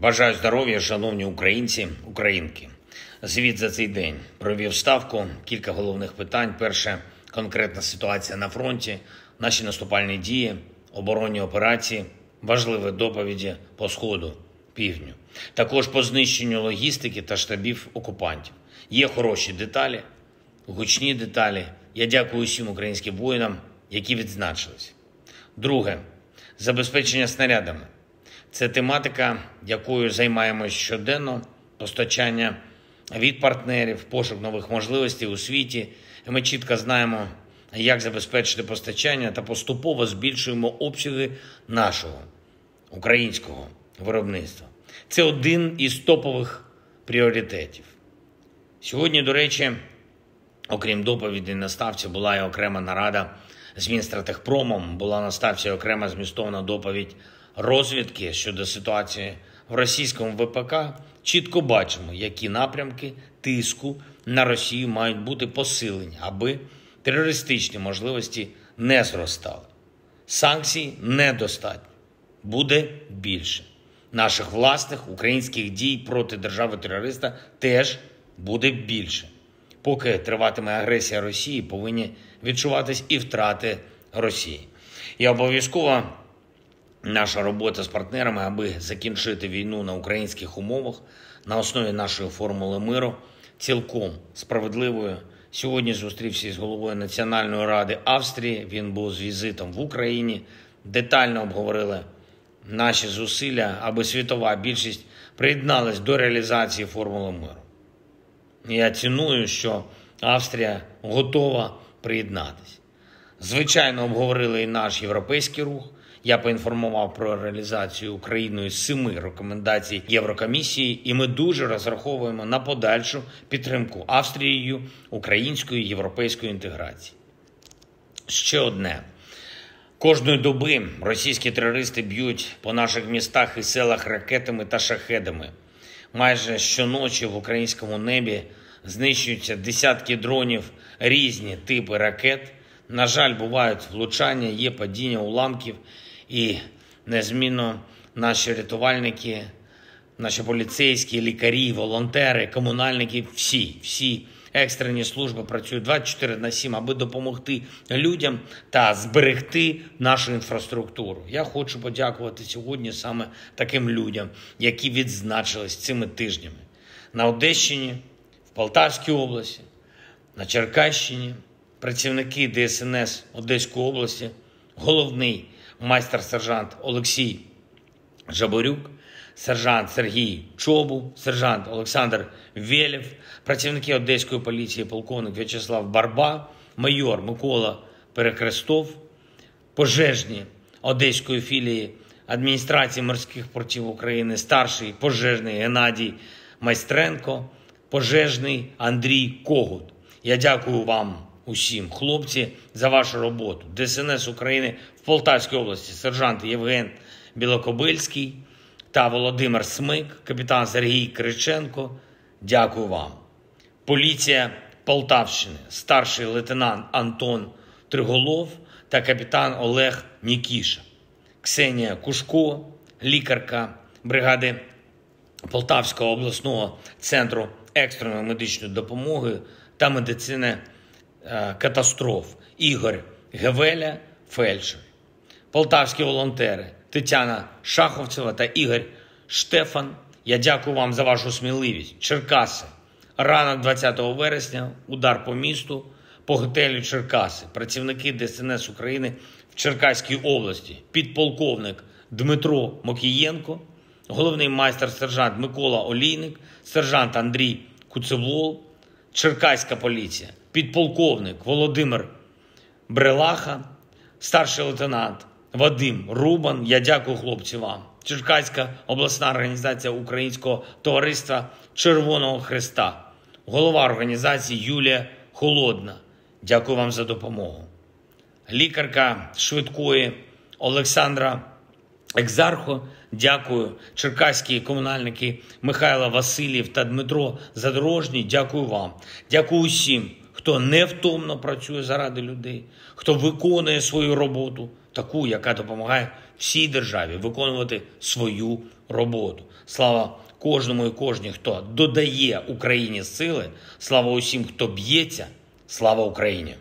Бажаю здоров'я, шановні українці, українки. Звіт за цей день провів ставку. Кілька головних питань. Перше конкретна ситуація на фронті, наші наступальні дії, оборонні операції, важливі доповіді по сходу, півдню. Також по знищенню логістики та штабів окупантів. Є хороші деталі, гучні деталі. Я дякую усім українським воїнам, які відзначились. Друге забезпечення снарядами. Це тематика, якою займаємось щоденно, постачання від партнерів, пошук нових можливостей у світі. Ми чітко знаємо, як забезпечити постачання та поступово збільшуємо обсяги нашого українського виробництва. Це один із топових пріоритетів. Сьогодні, до речі, окрім доповіді на ставці, була і окрема нарада з Мінстратехпромом, була на ставці окрема змістовна доповідь розвідки щодо ситуації в російському ВПК. Чітко бачимо, які напрямки тиску на Росію мають бути посилені, аби терористичні можливості не зростали. Санкцій недостатньо, буде більше. Наших власних українських дій проти держави-терориста теж буде більше. Поки триватиме агресія Росії, повинні відчуватись і втрати Росії. І обов'язково наша робота з партнерами, аби закінчити війну на українських умовах на основі нашої формули миру, цілком справедливою. Сьогодні зустрівся з головою Національної ради Австрії. Він був з візитом в Україні. Детально обговорили наші зусилля, аби світова більшість приєдналась до реалізації формули миру. Я ціную, що Австрія готова приєднатися. Звичайно, обговорили і наш європейський рух. Я поінформував про реалізацію Україною семи рекомендацій Єврокомісії, і ми дуже розраховуємо на подальшу підтримку Австрією української європейської інтеграції. Ще одне. Кожної доби російські терористи б'ють по наших містах і селах ракетами та шахедами. Майже щоночі в українському небі знищуються десятки дронів, різні типи ракет. На жаль, бувають влучання, є падіння уламків, і незмінно наші рятувальники, наші поліцейські, лікарі, волонтери, комунальники, всі, всі екстрені служби працюють 24 на 7, аби допомогти людям та зберегти нашу інфраструктуру. Я хочу подякувати сьогодні саме таким людям, які відзначились цими тижнями на Одещині, в Полтавській області, на Черкащині. Працівники ДСНС Одеської області, головний майстер-сержант Олексій Жаборюк, сержант Сергій Чобу, сержант Олександр Велєв, працівники Одеської поліції, полковник В'ячеслав Барба, майор Микола Перекрестов, пожежні Одеської філії адміністрації морських портів України, старший пожежний Геннадій Майстренко, пожежний Андрій Когут. Я дякую вам усім, хлопці, за вашу роботу. ДСНС України в Полтавській області, сержант Євген Білокобильський та Володимир Смик, капітан Сергій Криченко. Дякую вам. Поліція Полтавщини, старший лейтенант Антон Триголов та капітан Олег Нікіша, Ксенія Кушко, лікарка бригади Полтавського обласного центру екстреної медичної допомоги та медицини катастроф Ігор Гевеля, фельдшер, полтавські волонтери Тетяна Шаховцева та Ігор Штефан. Я дякую вам за вашу сміливість. Черкаси. Ранок 20 вересня, удар по місту, по готелю Черкаси. Працівники ДСНС України в Черкаській області, підполковник Дмитро Мокієнко, головний майстер-сержант Микола Олійник, сержант Андрій Куцевол, Черкаська поліція, підполковник Володимир Брелаха, старший лейтенант Вадим Рубан. Я дякую хлопці вам. Черкаська обласна організація Українського товариства Червоного Христа, голова організації Юлія Холодна. Дякую вам за допомогу. Лікарка швидкої Олександра Екзархо. Дякую, черкаські комунальники Михайло Васильєв та Дмитро Задорожній. Дякую вам. Дякую усім, хто невтомно працює заради людей, хто виконує свою роботу, таку, яка допомагає всій державі виконувати свою роботу. Слава кожному і кожній, хто додає Україні сили. Слава усім, хто б'ється. Слава Україні!